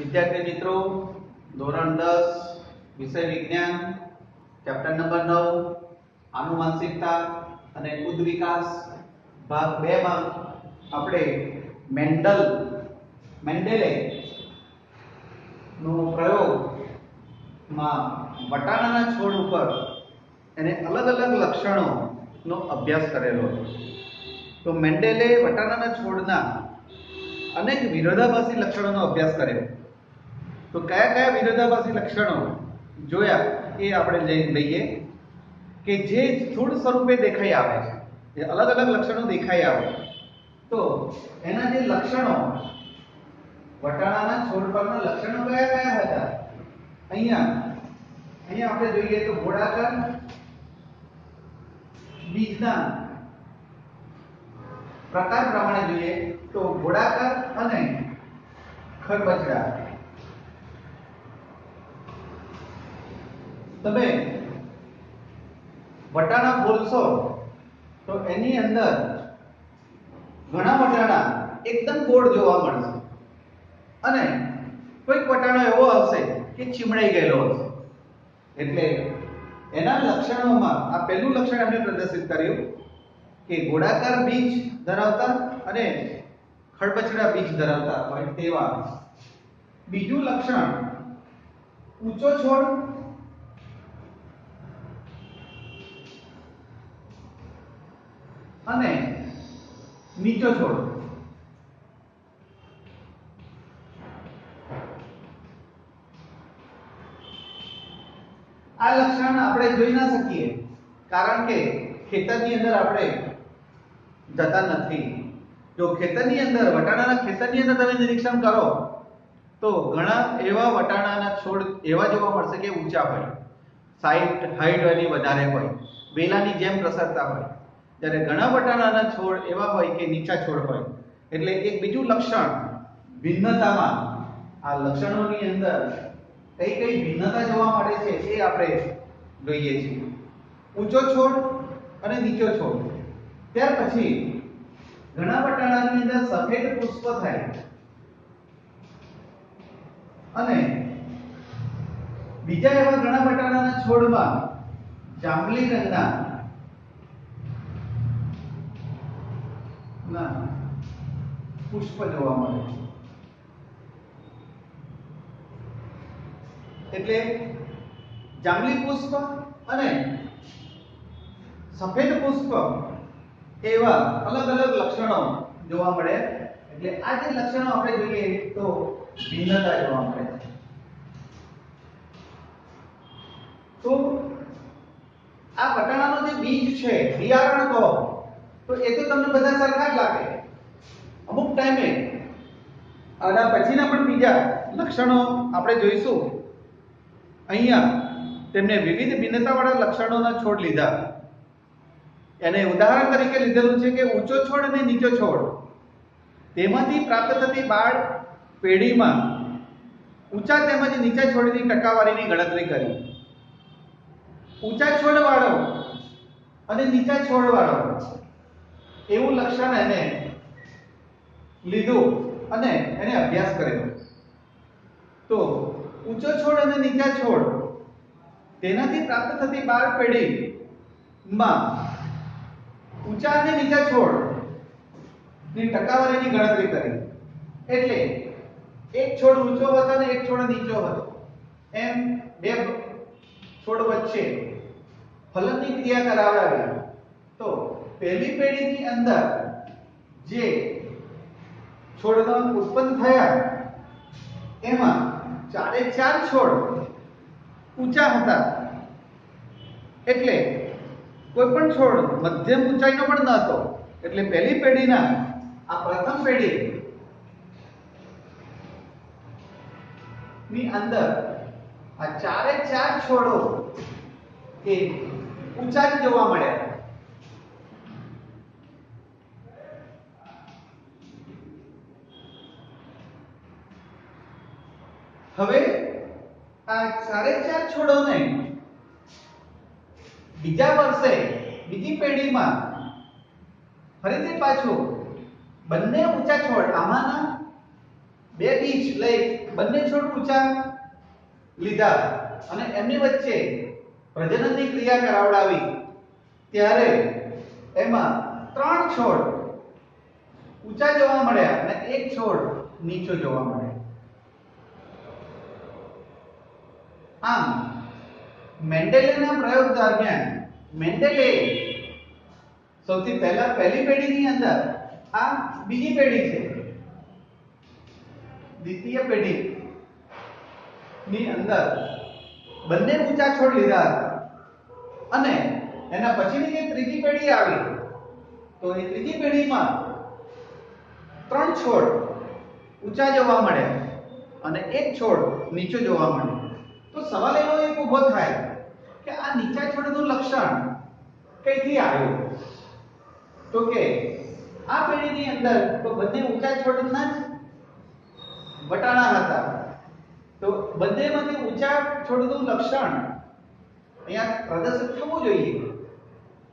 વિદ્યાર્થી મિત્રો, ધોરણ દસ, વિષય વિજ્ઞાન ચેપ્ટર નંબર નવ, આનુવાંશિકતા અને ઉદ વિકાસ, ભાગ બે માં આપણે મેન્ડલ, મેન્ડેલે નો પ્રયોગમાં વટાણાના છોડ ઉપર એને અલગ અલગ લક્ષણો નો અભ્યાસ કરેલો તો મેન્ડેલે વટાણાના છોડના અનેક વિરોધાભાસી લક્ષણોનો અભ્યાસ કર્યો. તો કયા કયા વિરોધાભાસી લક્ષણો જોયા એ આપણે લઈ લઈએ કે જે સ્થૂળ સ્વરૂપે દેખાઈ આવે છે, જે અલગ અલગ લક્ષણો દેખાઈ આવે. તો એના જે લક્ષણો વટાણાના છોડ પરના લક્ષણો કયા કયા હતા? અહીંયા અહીંયા આપણે જોઈએ તો ગોળાકાર બીજના પ્રકાર પ્રમાણે જોઈએ તો ગોળાકાર અને ખરબચડા તમે વટાણા ફોલશો, તો એની અંદર ઘણા વટાણા એકદમ ગોળ જોવા મળશે. અને કોઈક વટાણો એવો આવશે કે ચીમડાઈ ગયેલો હશે. એટલે એના લક્ષણોમાં, આ પહેલું લક્ષણ એમણે પ્રદર્શિત કર્યું કે ગોળાકાર બીજ ધરાવતા અને ખડબચડા બીજ ધરાવતા હોય તેવા. બીજું લક્ષણ, ઊંચો છોડ અને નીચો છોડ. આ લક્ષણ આપણે જોઈ ના શકીએ, કારણ કે ખેતરની અંદર આપણે જતા નથી. જો ખેતરની અંદર, વટાણાના ખેતરની અંદર તમે નિરીક્ષણ કરો, તો ઘણા એવા વટાણાના છોડ એવા જોવા મળશે કે ઊંચા હોય. સાઈટ હાઈટ એની વધારે હોય. વેલાની જેમ પ્રસરતા હોય. જ્યારે ઘણા વટાણાના છોડ એવા હોય કે નીચા છોડ હોય, એટલે એક બીજું લક્ષણ ભિન્નતામાં, આ લક્ષણોની અંદર કઈ કઈ ભિન્નતા જોવા મળે છે એ આપણે જોઈએ છીએ. ઊંચો છોડ અને નીચો છોડ. ત્યાર પછી ઘણા વટાણાની અંદર સફેદ પુષ્પ થાય. અને બીજા એવા ઘણા વટાણાના છોડમાં જાંબલી રંગના ના પુષ્પ જોવા મળે એટલે જાંબલી પુષ્પ અને સફેદ પુષ્પ એવા અલગ અલગ લક્ષણો જોવા મળે. એટલે આ જે લક્ષણો આપણે જોઈએ તો ભિન્નતા જોવા મળે તો આ વટાણાનો જે બીજ છે, બિયારણ કહો. તો એ તો તમને બધા સરખા જ લાગે. અમુક ટાઈમે આના પછીના પણ બીજા લક્ષણો આપણે જોઈશું. અહીંયા તેમને વિવિધ ભિન્નતાવાળા લક્ષણોના છોડ લીધા. એને ઉદાહરણ તરીકે લીધેલું છે કે ઊંચો છોડ અને નીચો છોડ. તેમાંથી પ્રાપ્ત થતી બાળ પેઢીમાં ઊંચા તેમજ નીચા છોડની ટકાવારીની ગણતરી કરી. ઊંચા છોડવાળો અને નીચા છોડ વાળો એવું લક્ષણ એને લીધું અને એને અભ્યાસ કર્યો તો ઊંચો છોડ અને નીચા છોડ તેનાથી પ્રાપ્ત થતી બાર પેઢીમાં ઊંચા અને નીચા છોડની ટકાવારીની ગણતરી કરી. એટલે એક છોડ ઊંચો હતો અને એક છોડ નીચો હતો. એમ બે છોડ વચ્ચે ફલનની ક્રિયા કરાવડાવી. તો પહેલી પેઢીની અંદર જે છોડનો ઉત્પન્ન થયા, એમાં ચારે ચાર છોડ ઊંચા હતા. એટલે કોઈ પણ છોડ મધ્યમ ઊંચાઈનો પણ ન હતો. એટલે પહેલી પેઢીના, આ પ્રથમ પેઢી ની અંદર આ ચારે ચાર છોડો એ ઊંચા જોવા મળ્યા હવે આ ચારે ચાર બીજા વર્ષે, બીજી પેઢીમાં ફરીથી પાછું બંને ઊંચા છોડ, આમાંના બે બીજ લઈ બંને છોડ ઊંચા લીધા અને એમની વચ્ચે પ્રજનનની ક્રિયા કરાવડાવી. ત્યારે એમાં ત્રણ છોડ ઊંચા જોવા મળ્યા અને એક છોડ નીચો જોવા મળ્યો. આમ મેન્ડેલેના પ્રયોગ દરમિયાન મેન્ડેલે સૌથી પહેલા પહેલી પેઢીની અંદર, આ બીજી પેઢી છે, દ્વિતીય પેઢી ની અંદર બંને ઊંચા છોડ લીધા હતા. અને એના પછીની જે ત્રીજી પેઢી આવી, તો એ ત્રીજી પેઢીમાં ત્રણ છોડ ઊંચા જોવા મળ્યા અને એક છોડ નીચો જોવા મળ્યો તો સવાલ એવો એક ઊભો થાય કે આ નીચા છોડનું લક્ષણ કઈથી આવ્યું? તો કે આ પેઢીની અંદર તો બંને ઊંચા છોડના જ વટાણા હતા. તો બંનેમાંથી ઊંચા છોડનું લક્ષણ અહીંયા પ્રદર્શિત થવું જોઈએ.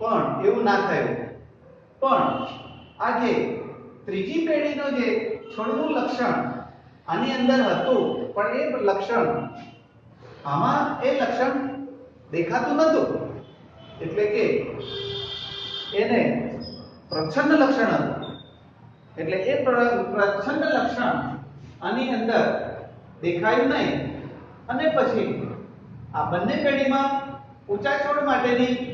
પણ એવું ના થયું. પણ આ જે ત્રીજી પેઢીનો જે છોડનું લક્ષણ આની અંદર હતું, પણ એ લક્ષણ આમાં એ લક્ષણ દેખાતું નતું એટલે કે એને પ્રચ્છન્ન લક્ષણ હતું. એટલે એ પ્ર- પ્રચ્છન્ન લક્ષણ આની અંદર દેખાયું નહીં. અને પછી આ બંને પેઢીમાં ઊંચા છોડ માટેની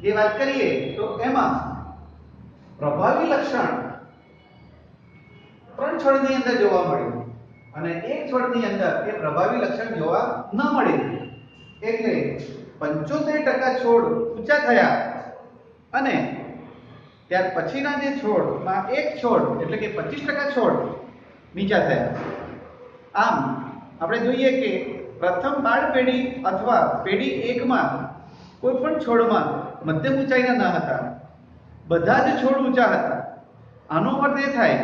જે વાત કરીએ, તો એમાં પ્રભાવી લક્ષણ ત્રણ છોડની અંદર જોવા મળ્યું. અને એક છોડની અંદર એ પ્રભાવી લક્ષણ જોવા ન મળ્યું. એટલે પંચોતેર ટકા છોડ ઊંચા થયા. અને ત્યાર પછીના જે છોડમાં એક છોડ, એટલે કે પચીસ ટકા છોડ નીચા થયા. આમ, આપણે જોઈએ કે પ્રથમ બાળ પેઢી અથવા પેઢી એકમાં કોઈ પણ છોડમાં મધ્યમ ઊંચાઈના ન હતા. બધા જ છોડ ઊંચા હતા. આનો અર્થ એ થાય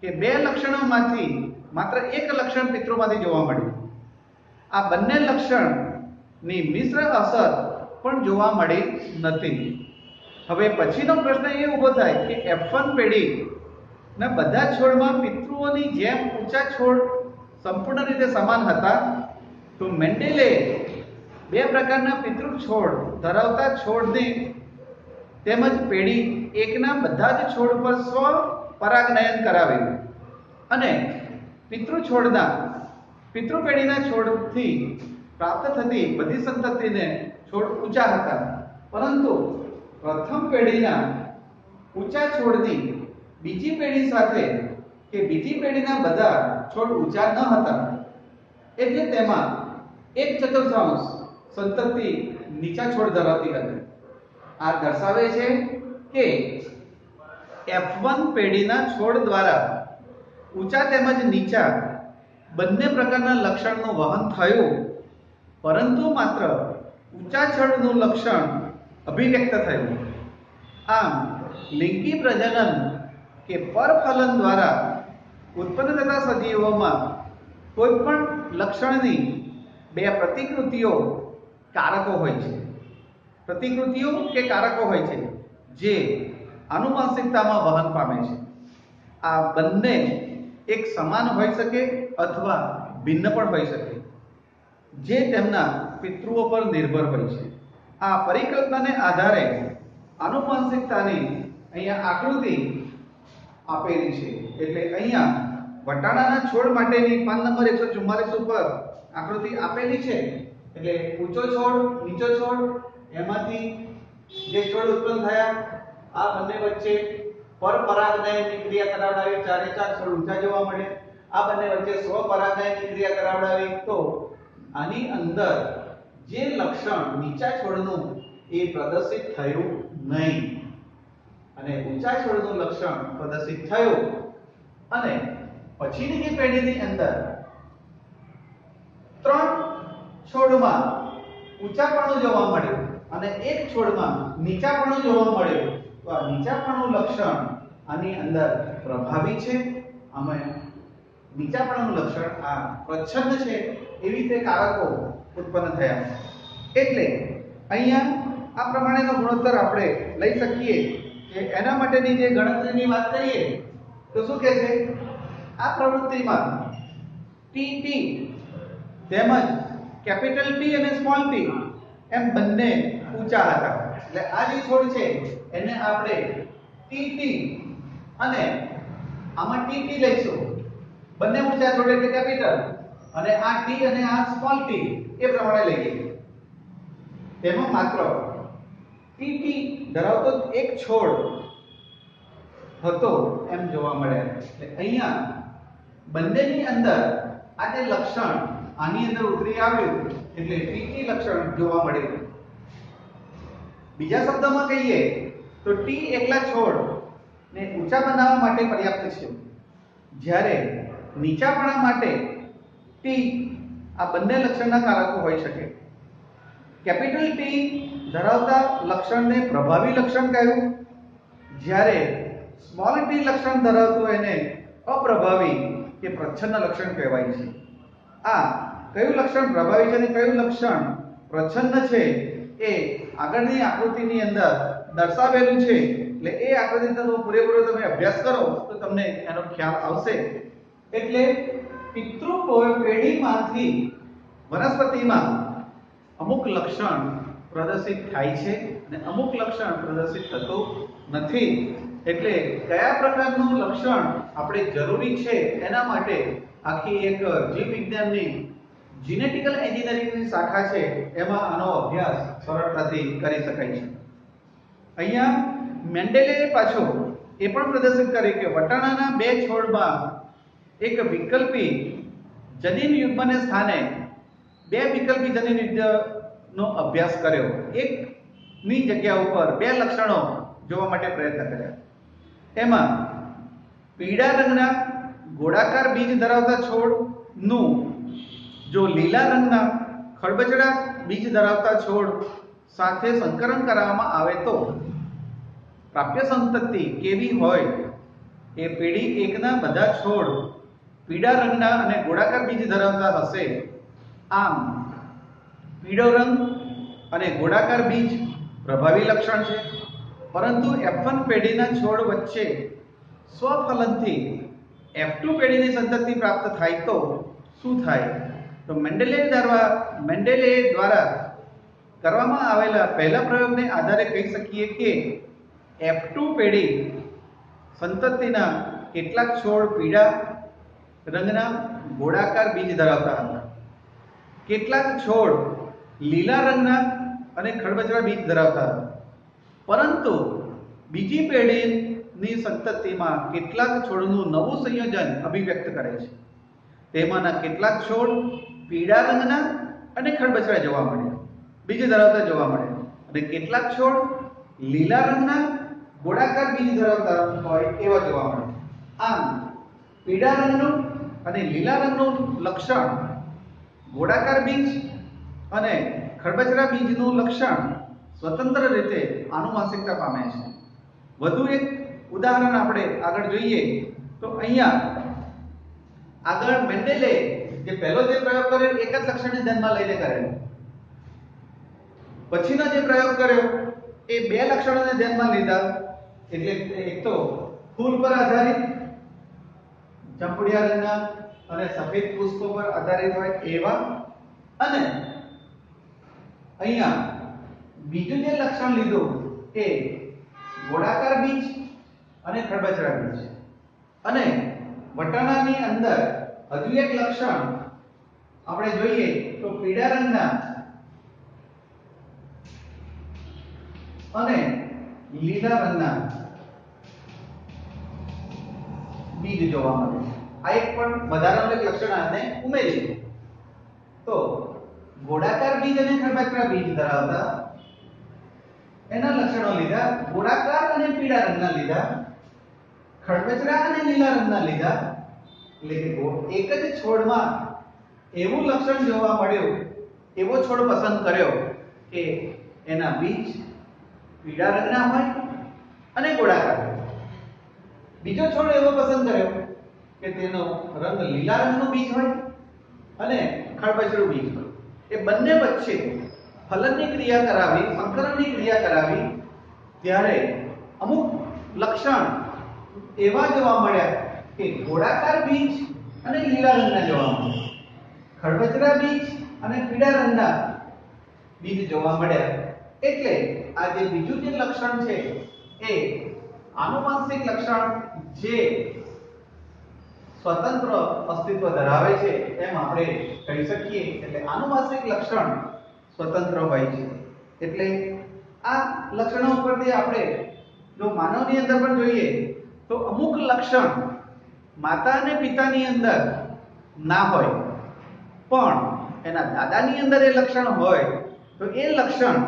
કે બે લક્ષણોમાંથી માત્ર એક લક્ષણ પિત્રોમાંથી જોવા મળ્યું. આ બંને લક્ષણની મિશ્ર અસર પણ જોવા મળી નથી. હવે પછીનો પ્રશ્ન એ ઊભો થાય કે એફન પેઢી ના બધા છોડમાં પિતૃઓની જેમ ઊંચા છોડ સંપૂર્ણ રીતે સમાન હતા? તો મેન્ડેલે બે પ્રકારના પિતૃ છોડ ધરાવતા છોડને તેમજ પેઢી એકના બધા જ છોડ પર સ્વ પરાગનયન કરાવ્યું. અને પિતૃ છોડના, પિતૃ પેઢીના છોડથી પ્રાપ્ત થતી બધી સંતતિને છોડ ઊંચા હતા. પરંતુ પ્રથમ પેઢીના ઊંચા છોડની બીજી પેઢી સાથે કે બીજી પેઢીના બધા છોડ ઊંચા ન હતા. એટલે તેમાં એક ચતુર્થાંશ સંતતિ નીચા છોડ ધરાવતી હતી. આ દર્શાવે છે કે F1 પેઢીના છોડ દ્વારા ઊંચા તેમજ નીચા બંને પ્રકારના લક્ષણનું વહન થયું. પરંતુ માત્ર ઊંચા છળનું લક્ષણ અભિવ્યક્ત થયું. આમ, લિંગી પ્રજનન કે પરફલન દ્વારા ઉત્પન્ન થતા સજીવોમાં કોઈ પણ લક્ષણની બે પ્રતિકૃતિઓ કારકો હોય છે. પ્રતિકૃતિઓ કે કારકો હોય છે, જે આનુવંશિકતામાં વહન પામે છે. આ બંને એક સમાન હોઈ શકે અથવા ભિન્ન પણ હોઈ શકે. જે તેમના પિતૃઓ પર નિર્ભર હોય છે. આ પરિકલ્પનાને આધારે આનુવંશિકતાની અહીંયા આકૃતિ આપેલી છે. એટલે અહીંયા વટાણાના છોડ માટેની પાન નંબર એકસો ચુમ્માલીસ ઉપર આકૃતિ આપેલી છે. એટલે ઊંચો છોડ, નીચો છોડ, એમાંથી જે છોડ ઉત્પન્ન થયા, આ બંને વચ્ચે પરપરાગનયનની ક્રિયા કરાવડાવી ચારે ચાર છોડ ઊંચા જોવા મળે. આ બંને વચ્ચે સ્વપરાગનયનની ક્રિયા કરાવડાવી તો આની અંદર જે લક્ષણ નીચા છોડનું એ પ્રદર્શિત થયું નહીં. અને ઊંચા છોડનું લક્ષણ પ્રદર્શિત થયું. અને પછીની પેઢીની અંદર ત્રણ છોડમાં ઊંચાપણું જોવા મળ્યું અને એક છોડમાં નીચાપણું જોવા મળ્યું. તો આ નીચાપણું લક્ષણ આની અંદર પ્રભાવી છે. અમે નીચાપણાનું લક્ષણ આ પ્રચ્છન્ન છે. એવી રીતે કારકો ઉત્પન્ન થયા. એટલે અહીંયા આ પ્રમાણેનો ગુણોત્તર આપણે લઈ શકીએ કે એના માટેની જે ગણતરીની વાત કરીએ, તો શું કહે છે? આ પ્રવૃત્તિમાં ટી ટી તેમજ કેપિટલ ટી અને સ્મોલ ટી એમ બંને ઊંચા હતા. એટલે આ જે છોડ છે, એને આપણે ટી ટી અને આમાં ટી ટી લઈશું. બંને ઊંચા છોડ એટલે કેપિટલ અને આ ટી અને આ સ્મોલ ટી એ પ્રમાણે લઈએ. તેમાં માત્ર ટી ધરાવતો એક છોડ હતો એમ જોવા મળે. એટલે અહીંયા બંનેની અંદર આ જે લક્ષણ આની અંદર ઉતરી આવ્યું એટલે ટી લક્ષણ જોવા મળ્યું. બીજા શબ્દમાં કહીએ તો ટી એકલા છોડ ને ઊંચા બનાવવા માટે પર્યાપ્ત છે. જ્યારે નીચાપણા માટે ટી આ બંને લક્ષણના કારકો હોઈ શકે. કેપિટલ ટી ધરાવતા લક્ષણને પ્રભાવી લક્ષણ કહ્યું. જ્યારે સ્મોલ ટી લક્ષણ ધરાવતું એને અપ્રભાવી કે પ્રચ્છન્ન લક્ષણ કહેવાય છે. આ કયું લક્ષણ પ્રભાવી છે અને કયું લક્ષણ પ્રચ્છન્ન છે એ આગળની આકૃતિની અંદર દર્શાવેલું છે. એટલે એ આકૃતિ તમે પૂરેપૂરો તમે અભ્યાસ કરો તો તમને એનો ખ્યાલ આવશે. એટલે પિતૃ પેઢીમાંથી વનસ્પતિમાં અમુક લક્ષણ પ્રદર્શિત થાય છે અને અમુક લક્ષણ પ્રદર્શિત થતું નથી. એટલે કયા પ્રકારનું લક્ષણ આપણે જરૂરી છે એના માટે આખી એક જીવ વિજ્ઞાનની જીનેટિકલ એન્જિનિયરિંગની શાખા છે એમાં આનો અભ્યાસ સરળતાથી કરી શકાય છે. અહીંયા મેન્ડેલે પાછો એ પણ પ્રદર્શિત કરે કે વટાણાના બે છોડમાં એક વિકલ્પી જનીન યુગ્મને સ્થાને બે વિકલ્પી જનીન યુગ્મનો અભ્યાસ કર્યો. એક ની જગ્યા ઉપર બે લક્ષણો જોવા માટે પ્રયત્ન કર્યા. એમાં પીળા રંગના ગોળાકાર બીજ ધરાવતા છોડનું જો લીલા રંગના ખડબચડા બીજ ધરાવતા છોડ સાથે સંકરણ કરાવવામાં આવે તો પ્રાપ્ય સંતતિ કેવી હોય એ પેઢી એકના બધા છોડ પીળા રંગના અને ગોળાકાર બીજ ધરાવતા હશે આમ પીળો રંગ અને ગોળાકાર બીજ પ્રભાવી લક્ષણ છે. પરંતુ F1 પેઢીના છોડ વચ્ચે સ્વફલનથી F2 પેઢીની સંતતિ પ્રાપ્ત થાય તો શું થાય? તો મેન્ડેલે દ્વારા મેન્ડેલે દ્વારા કરવામાં આવેલા પહેલા પ્રયોગને આધારે કહી શકીએ કે F2 પેઢી સંતતિના કેટલાક છોડ પીળા રંગના ગોળાકાર બીજ ધરાવતા હતા. કેટલાક છોડ લીલા રંગના અને ખડબચડા બીજ ધરાવતા હતા. પરંતુ બીજી પેઢીની સંતતિમાં કેટલાક છોડનું નવું સંયોજન અભિવ્યક્ત કરે છે. તેમાંના કેટલાક છોડ પીળા રંગના અને ખડબચડા જોવા મળ્યા, બીજ ધરાવતા જોવા મળે અને કેટલાક છોડ લીલા રંગના ગોળાકાર બીજ ધરાવતા હોય એવા જોવા મળે આમ, પીળા રંગનું અને લીલા રંગનું લક્ષણ, ગોળાકાર બીજ અને ખડબચરા બીજનું લક્ષણ સ્વતંત્ર રીતે આનુવાંશિકતા પામે છે. વધુ એક ઉદાહરણ આપણે આગળ જોઈએ તો અહીંયા આગળ મેન્ડેલે જે પહેલો જે પ્રયોગ કર્યો એક જ લક્ષણને ધ્યાનમાં લઈને કરેલો. પછીનો જે પ્રયોગ કર્યો એ બે લક્ષણોને ધ્યાનમાં લીધા. એટલે એક તો ફૂલ પર આધારિત ચંપડિયા રંગના અને સફેદ પુષ્પો પર આધારિત હોય એવા અને અહીંયા બીજું જે લક્ષણ લીધું એ ગોળાકાર બીજ અને ખરબચડા બીજ. અને વટાણાની અંદર હજુ એક લક્ષણ આપણે જોઈએ તો પીળા રંગના અને લીલા રંગના બીજ જોવા મળે. છે આ એક પણ વધારાનું એક લક્ષણ આને ઉમેરી તો ગોળાકાર બીજ અને ખરબચડા બીજ ધરાવતા એના લક્ષણો લીધા. ગોળાકાર અને પીળા રંગના લીધા. ખડબચરા અને લીલા રંગના લીધા. એટલે કે એક જ છોડમાં એવું લક્ષણ જોવા મળ્યું, એવો છોડ પસંદ કર્યો કે એના બીજ પીળા રંગના હોય અને ગોળાકાર બીજો છોડ એવો પસંદ કર્યો કે તેનો રંગ લીલા રંગનો બીજ હોય અને ખડબચડું બીજ હોય. એ બંને વચ્ચે ફલનની ક્રિયા કરાવી સંકરણની ક્રિયા કરાવી, ત્યારે અમુક લક્ષણ એવા જોવા મળ્યા કે ગોળાકાર બીજ અને લીલા રંગના જોવા મળ્યા. ખડબચરા બીજ અને પીળા રંગના બીજ જોવા મળ્યા. એટલે આ જે બીજું જે લક્ષણ છે, એ આનુવંશિક લક્ષણ જે સ્વતંત્ર અસ્તિત્વ ધરાવે છે એમ આપણે કહી શકીએ. એટલે આનુવાંશિક લક્ષણ સ્વતંત્ર હોય છે. એટલે આ લક્ષણો ઉપરથી આપણે જો માનવની અંદર પણ જોઈએ તો અમુક લક્ષણ માતા અને પિતાની અંદર ના હોય. પણ એના દાદાની અંદર એ લક્ષણ હોય તો એ લક્ષણ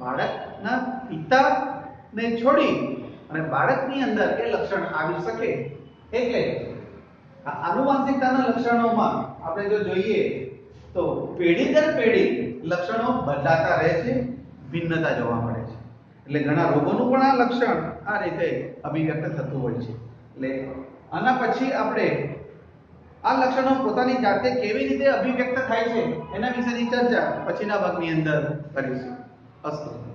બાળકના પિતાને છોડી અને બાળકની અંદર એ લક્ષણ આવી શકે. એટલે આનુવંશિકતાના લક્ષણોમાં આપણે જો જોઈએ તો પેઢી દર પેઢી લક્ષણો બદલાતા રહે છે, ભિન્નતા જોવા મળે છે. એટલે ઘણા રોગોનું પણ આ લક્ષણ આ રીતે અભિવ્યક્ત થતું હોય છે. એટલે આના પછી આપણે આ લક્ષણો પોતાની જાતે કેવી રીતે અભિવ્યક્ત થાય છે, એના વિશેની ચર્ચા પછીના ભાગની અંદર કરીશું. અસ્તુ.